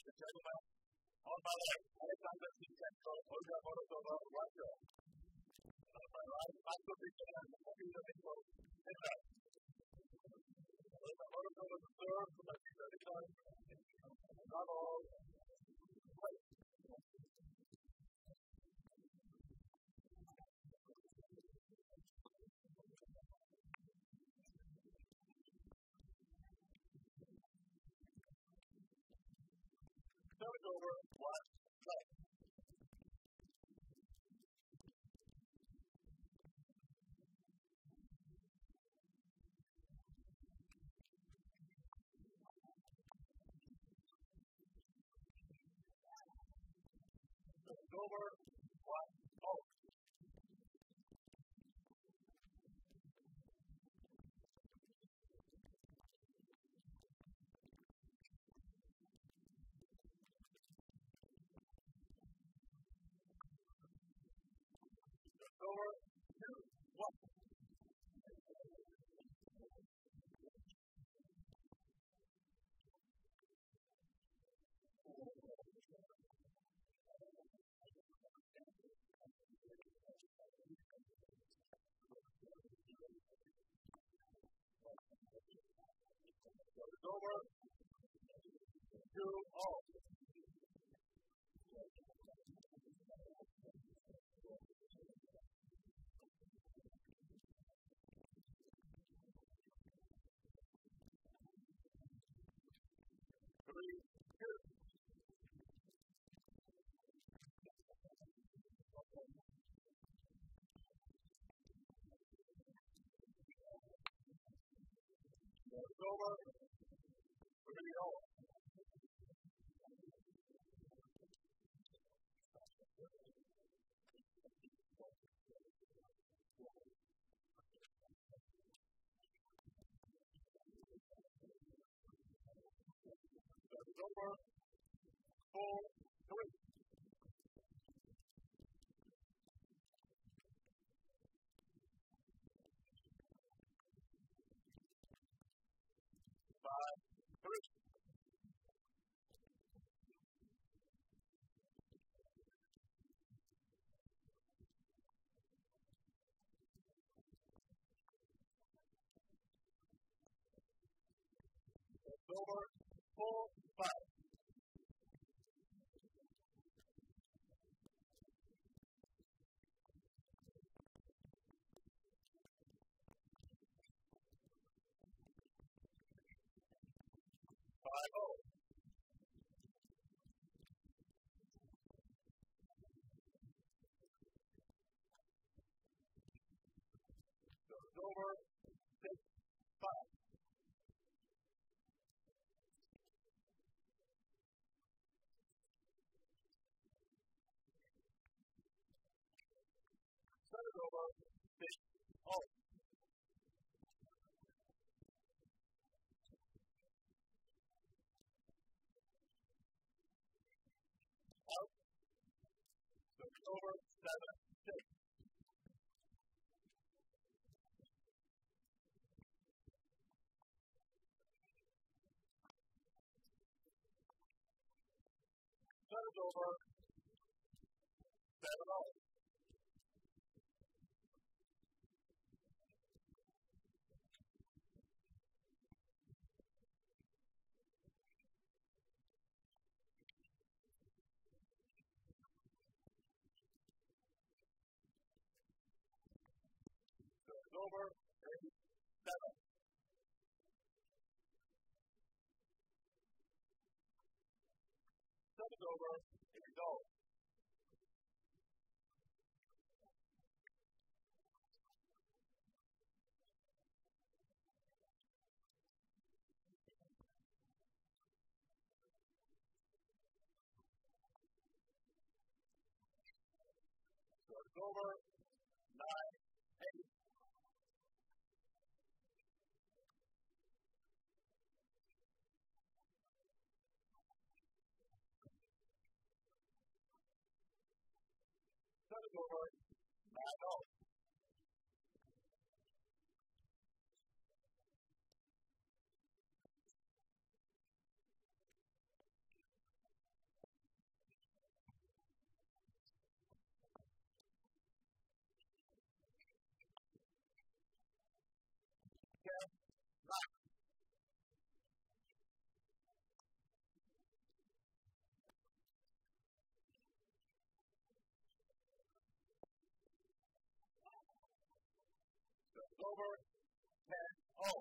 Ladies and gentlemen, on my left, Alexander Zinchenko, Olga Morozova, Russia. My right, Marko Pyykönen, Peter Mitchell, Finland. Olga Morozova, the third from the American, not all, great. Over. Turn it over, over, two, all. Three, two. Over, three, all. Turn it over, four, three. Five, three. It's over, four, five. Five, oh. So it's over, six, five. Set it over, six, oh. Out. So it's over, seven, six. It over, seven, oh. Over, eight, seven. Seven's over. We go. Over. Nine, eight. Seven's over. Nine, oh. Over. Ten, oh.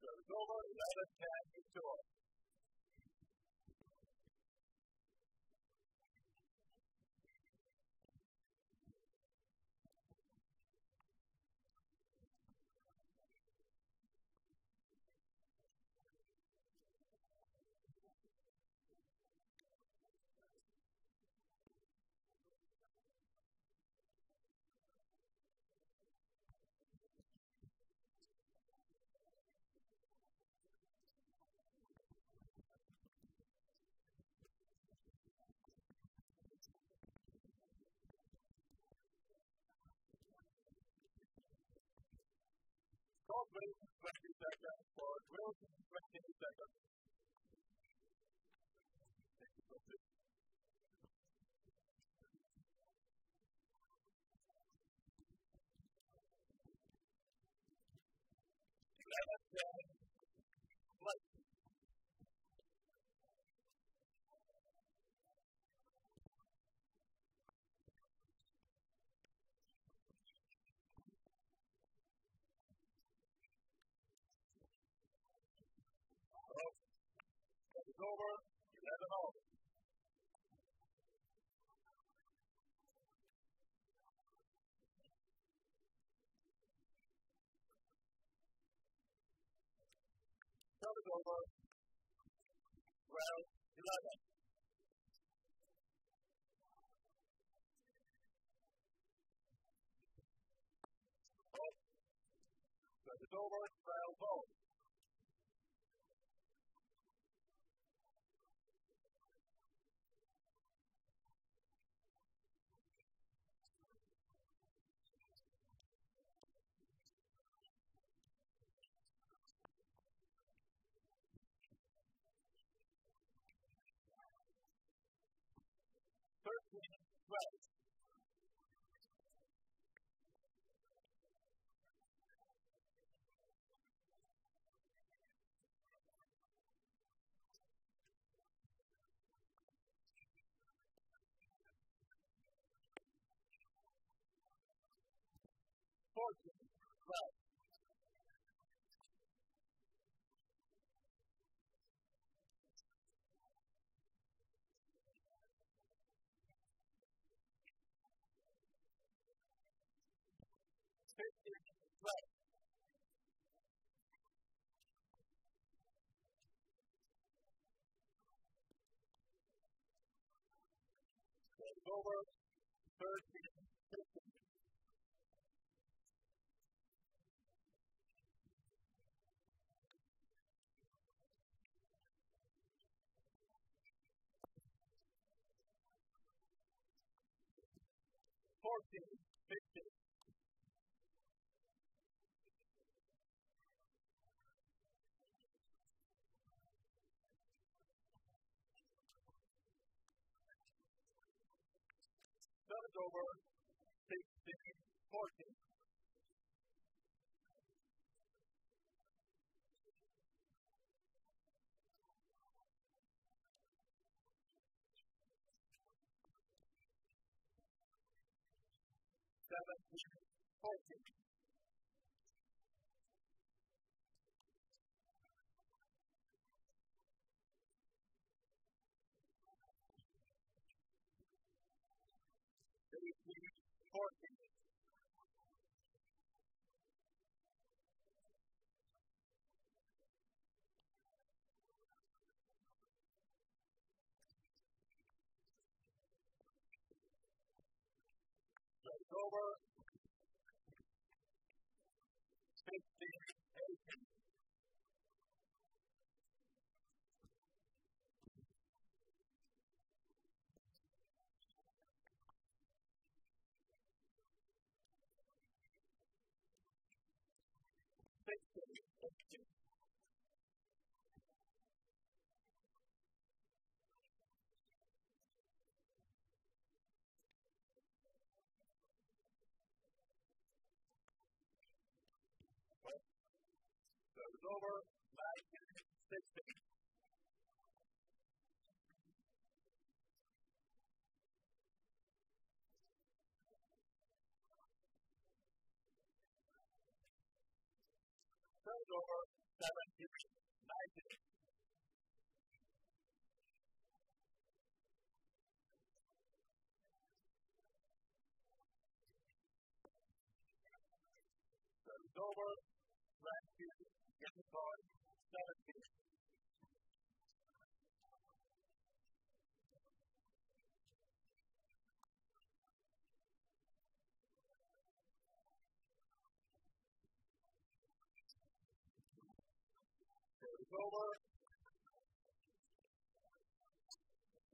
So it's over. Eleven, ten, Victor. Call Wilson, 20 seconds. For Wilson, 20 seconds. October, 11 August. Over, 12, 11. Over 12, 11. Fourteen, twelve. Fifteen, twelve. So it's fifteen. Seven's over. Sixteen, fourteen. 14. Fourteen. over 15, over 1960. Turnover 17, 19. over 20, Amazon 17. It's over.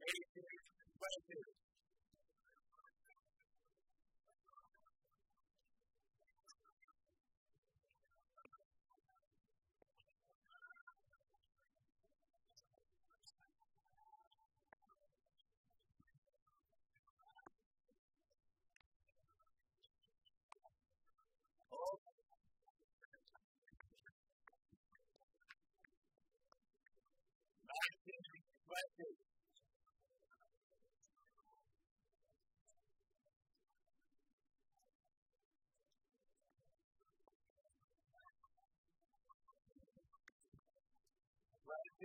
18, 22.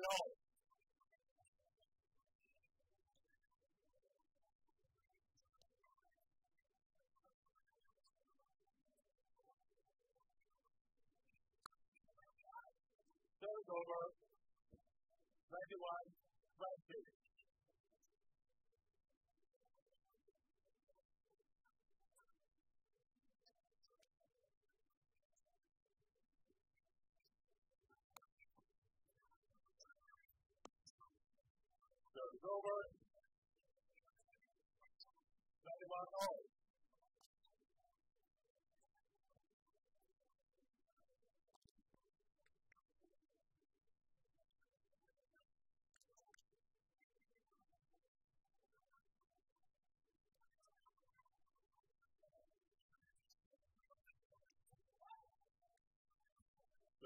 Go. Third over, 21, 20. Serve over. 21 all.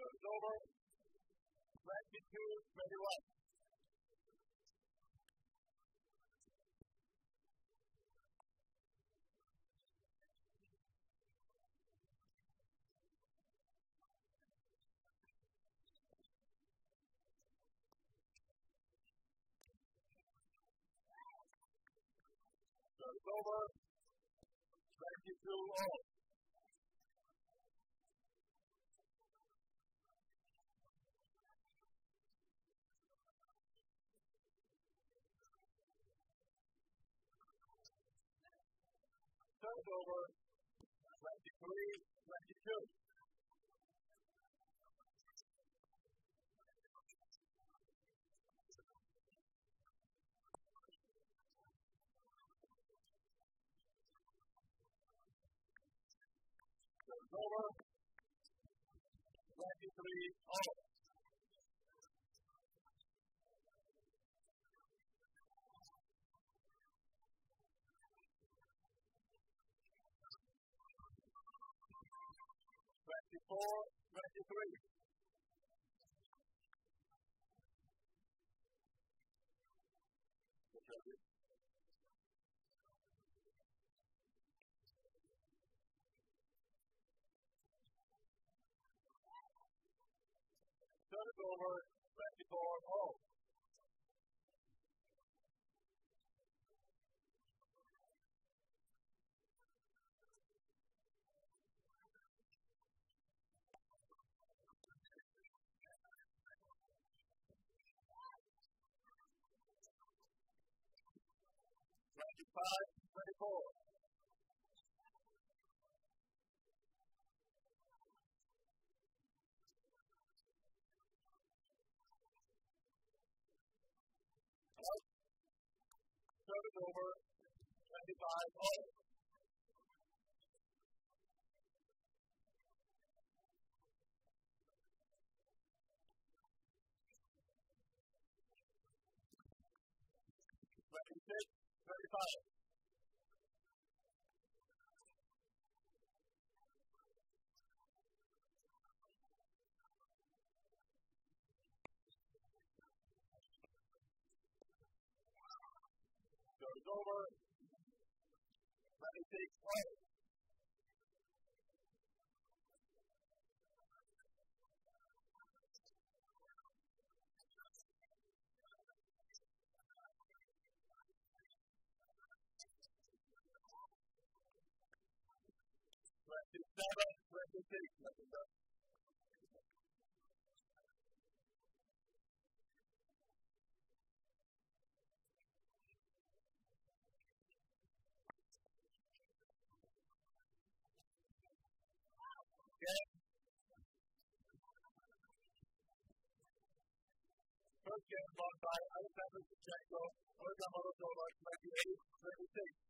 It's over. 22, 21. So it's over. 22 all. over 23, 22. Over 23 all. 24, 23. over spectacle at home. Five, 24. was over 25 holes. Ready, set, 35. is over. Let me take flight. Let me take, let. was getting blocked by Alexander Zinchenko, Alexander Zola, 98, 36.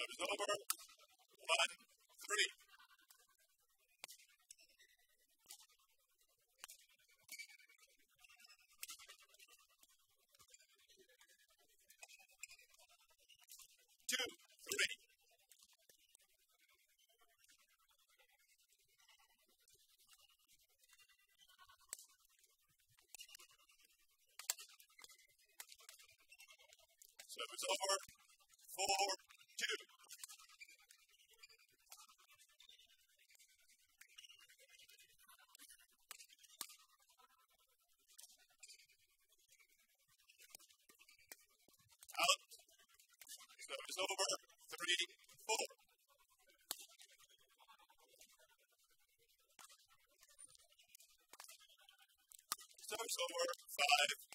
Service over. One, three. Two, three. Service over. Over. Five,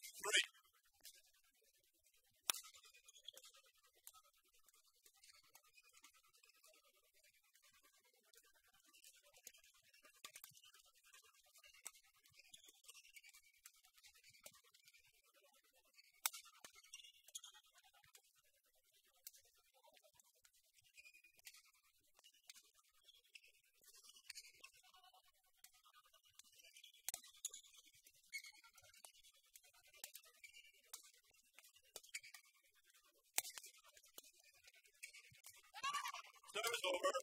over.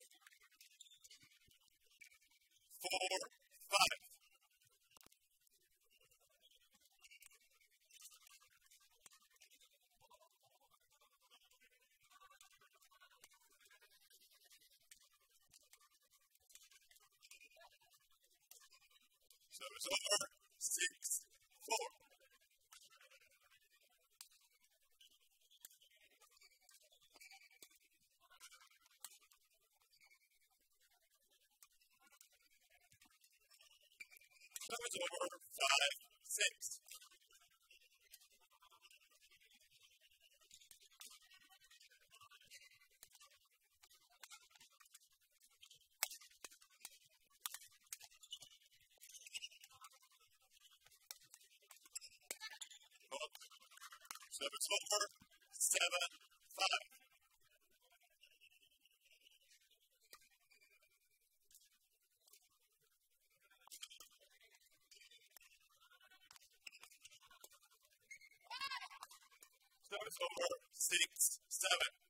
Four, five. Service over. Six, Six, seven.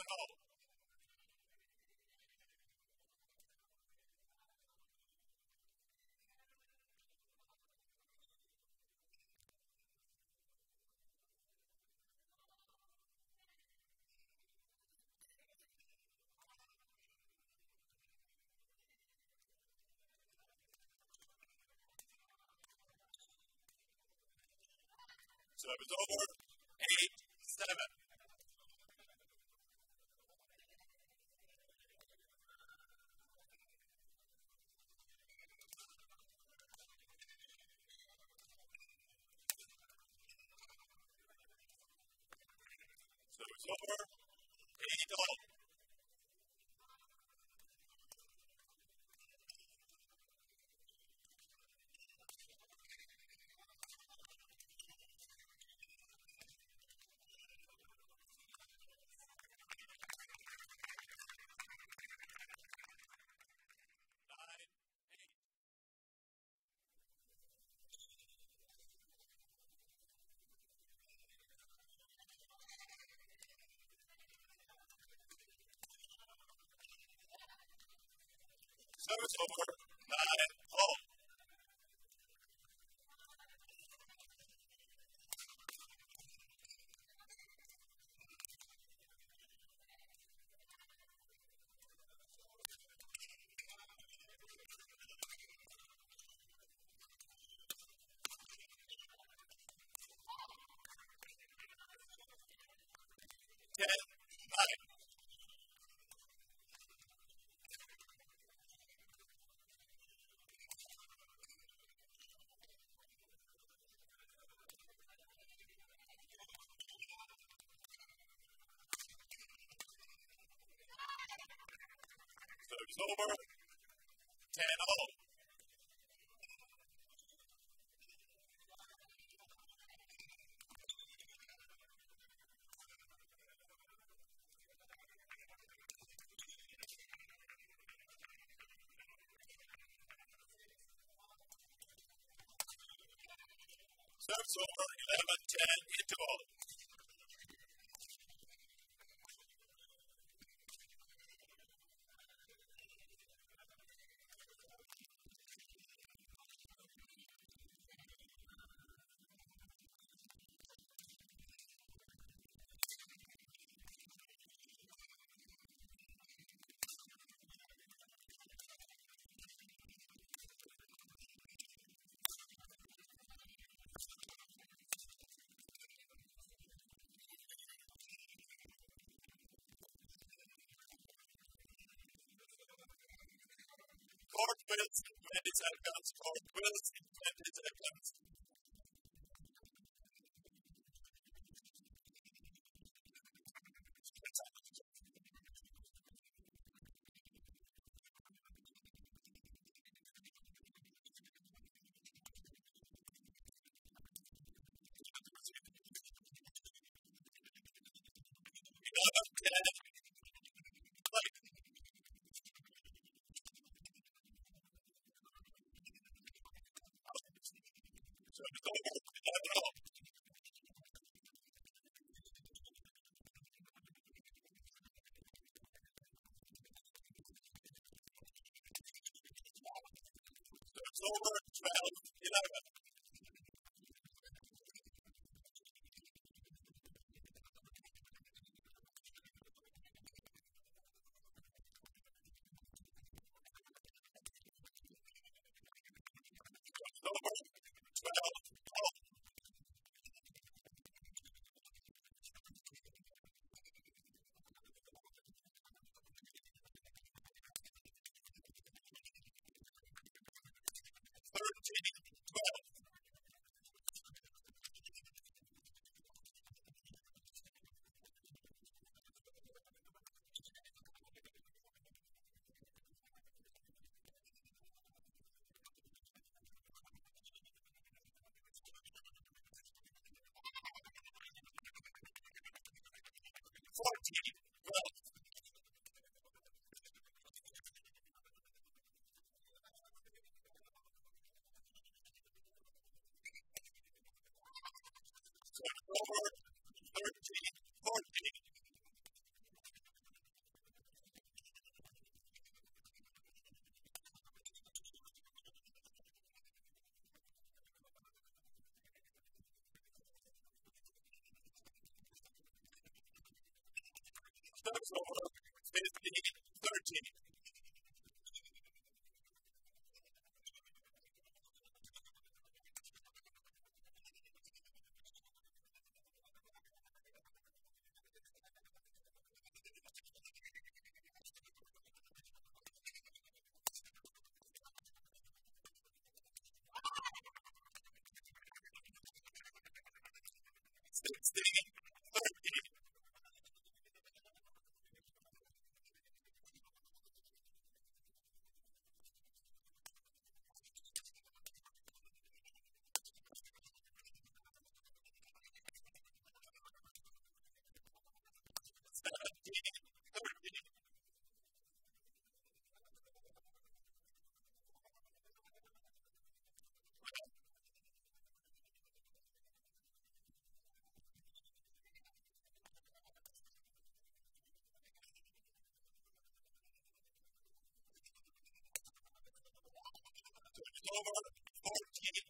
Seven all. Service over. Eight, seven. Service over. Nine all. Ten, over 10 0. Serves 11 10 into all. its outcomes called wills and its outcomes. Yeah. 14 13. Over 14,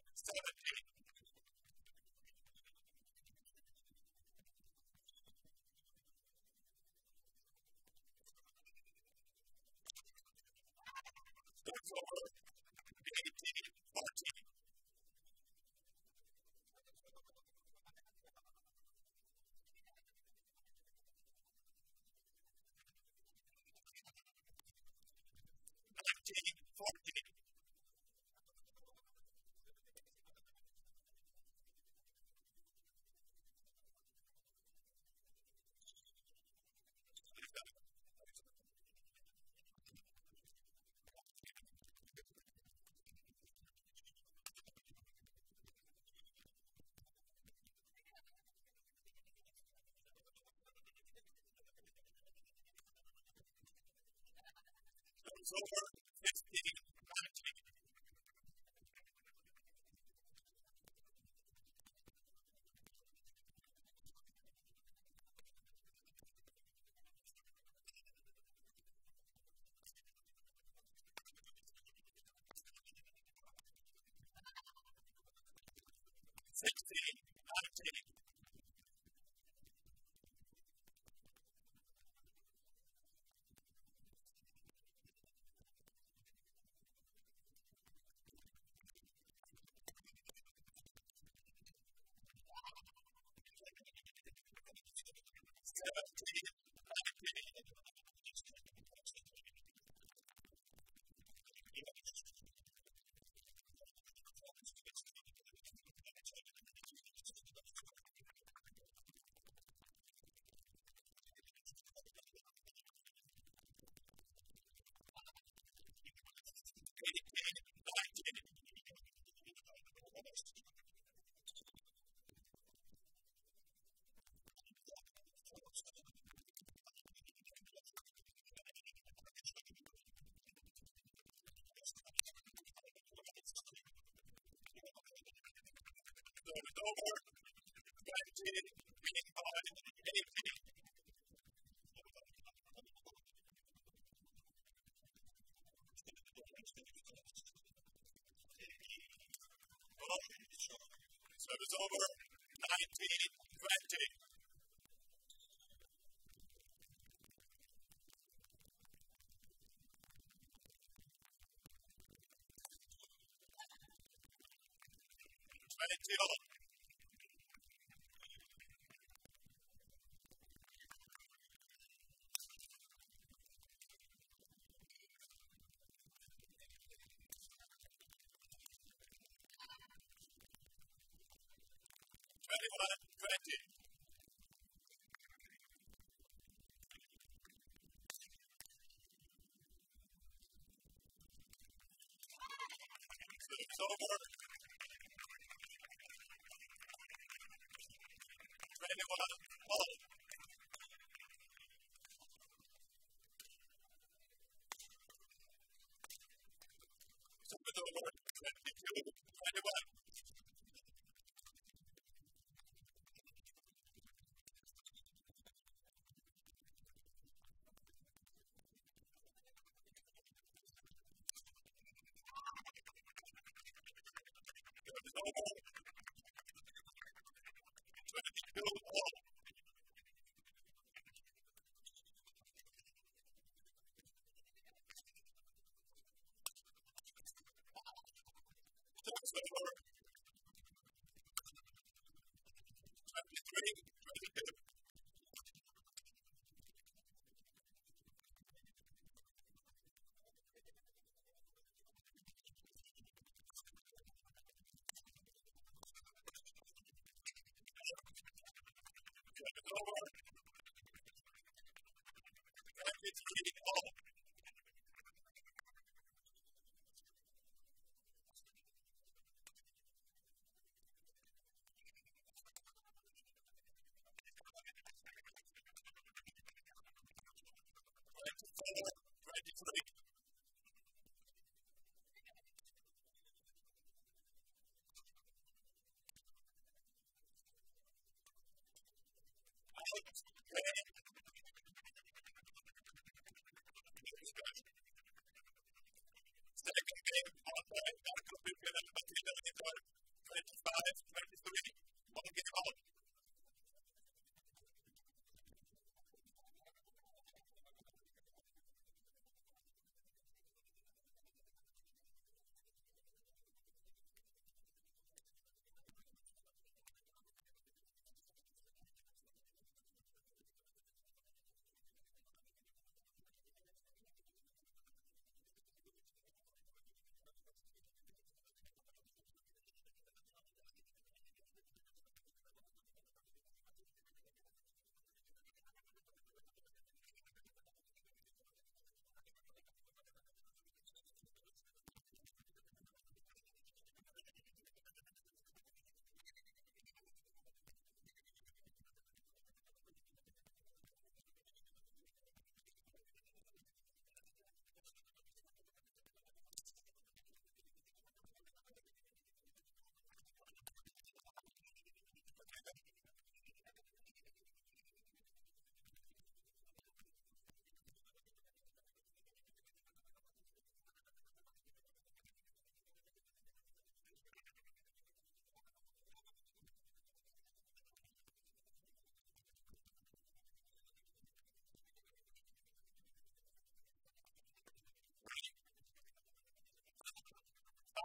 over 15, don't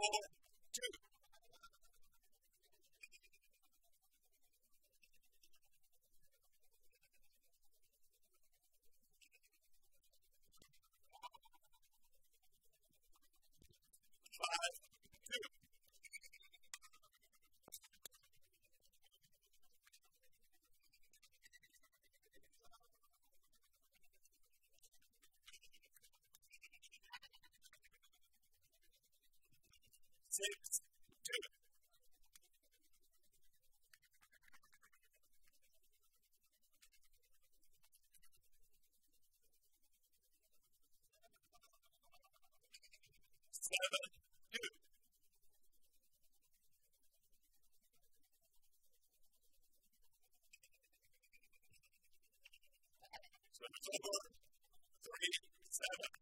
Thank you. Six, two. Seven, two. Seven, four, three, seven.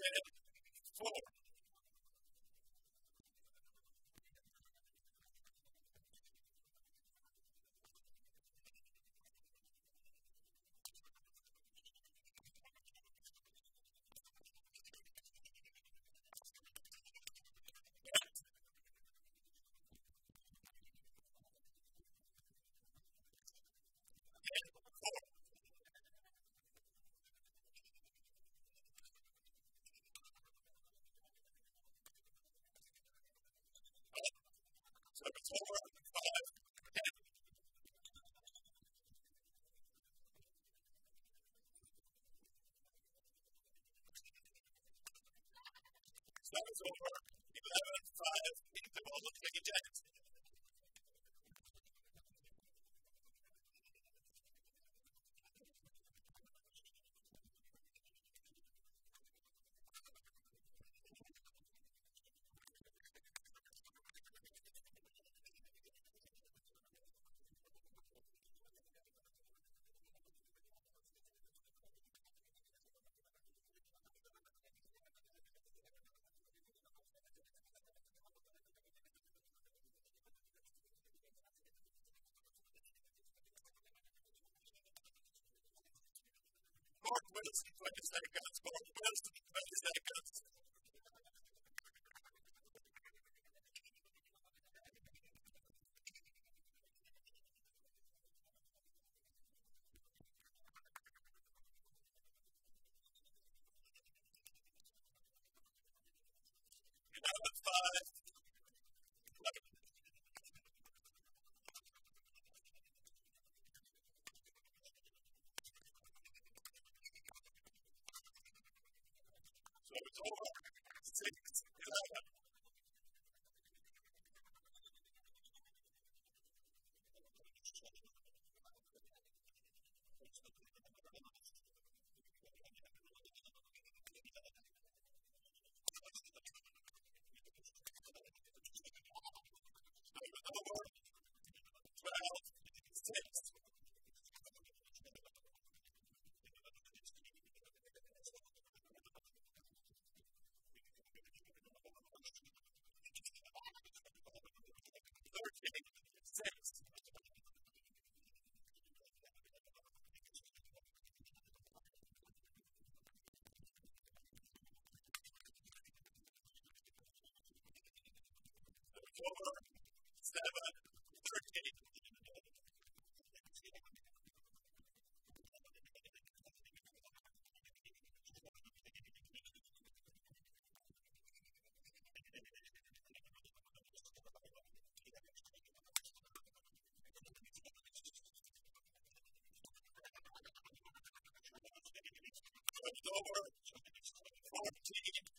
Isaiah 4. That is over. 11 and 5 in the Boston Jackets. Northwest, like I say, God's called the like I say, over 7, 13. over 14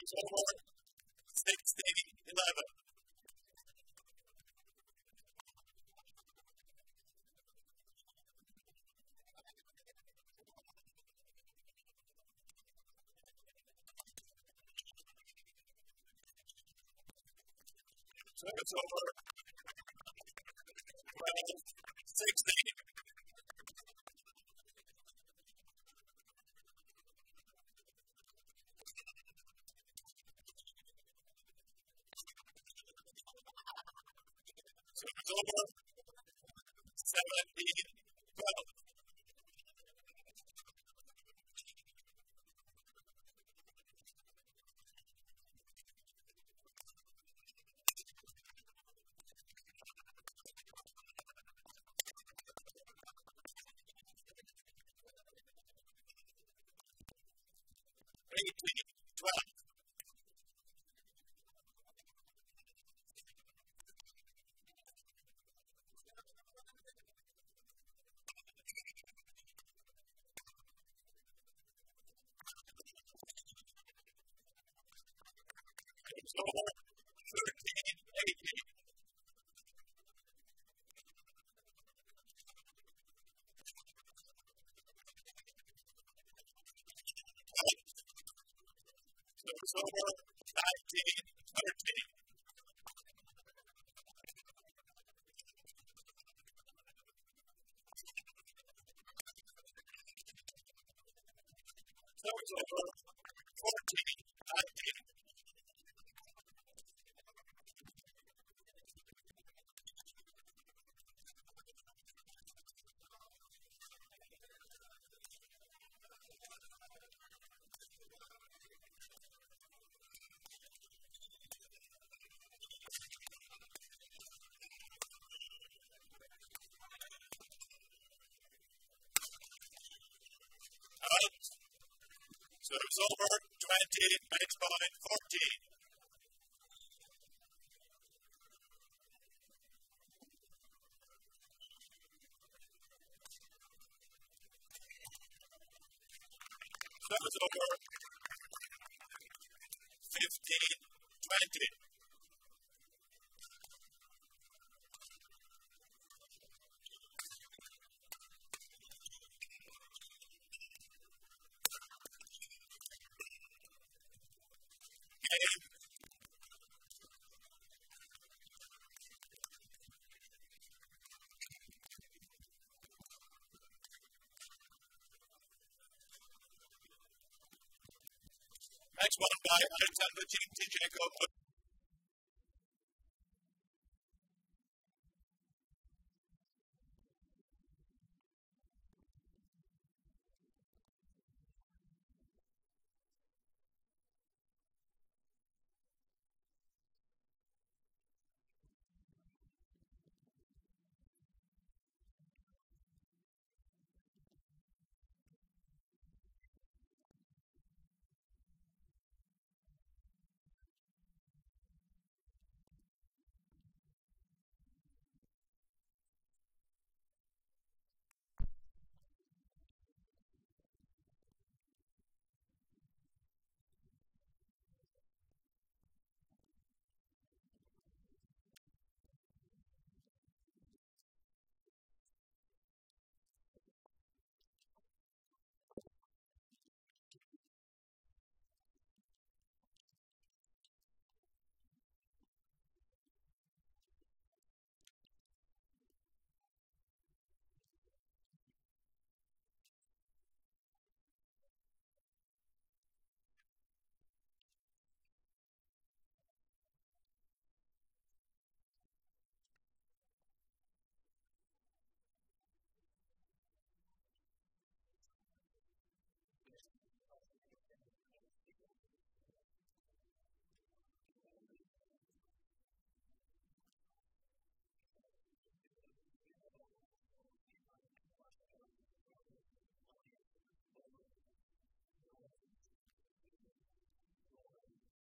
It's over sixteen eleven. So it's over Passover 1913. 20, point 14.